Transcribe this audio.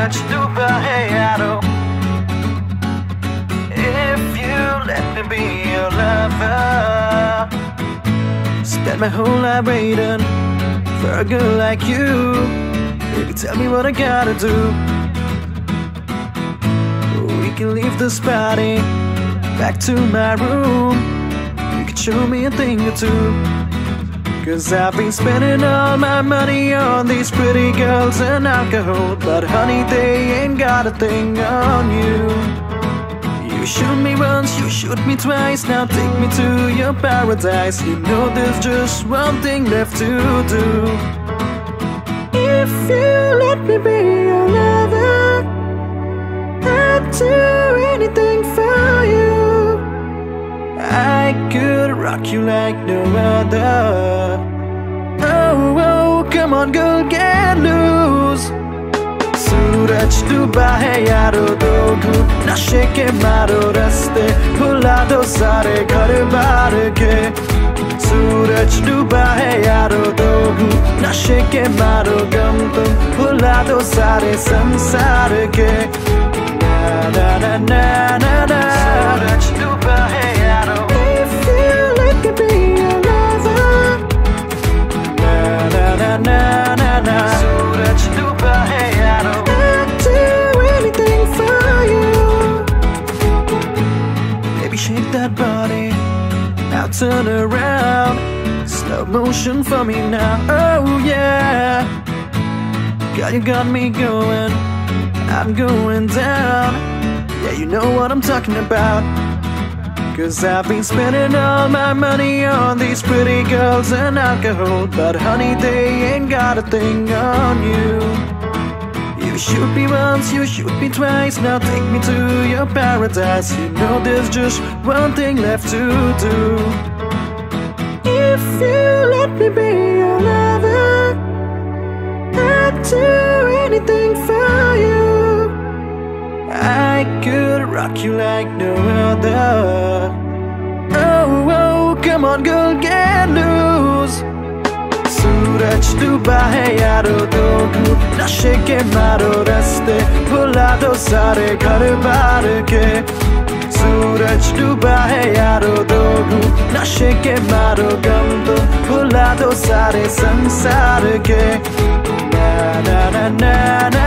much. If you let me be your lover, spend my whole life waiting for a girl like you. Baby, tell me what I gotta do. We can leave this party back to my room. You can show me a thing or two. Cause I've been spending all my money on these pretty girls and alcohol. But honey, they ain't got a thing on you. You shoot me once, you shoot me twice. Now take me to your paradise. You know there's just one thing left to do. If you let me be your lover I'd do anything for you. I could rock you like no other. Oh, oh, come on, girl, get loose. सूरज डूबा है यारो दो घूम नशे के मारो रास्ते भुला दो सारे घर बार के सूरज डूबा है यारो दो घूम नशे के मारो गम तुम भुला दो सारे संसार के body. Now turn around. Slow motion for me now. Oh yeah. Girl you got me going. I'm going down. Yeah you know what I'm talking about. Cause I've been spending all my money on these pretty girls and alcohol. But honey, they ain't got a thing on you You shoot me once, you shoot me twice Now take me to your paradise You know there's just one thing left to do If you let me be your lover I'd do anything for you I could rock you like no other. Oh, oh, come on, girl, get loose. lecz tu baheja do dogu Nashike maro raste Pula do sare kare barke सूरज डूबा है यारो Dogu नशे के मारो गम तो भुला दो Na na na na na ना ना, ना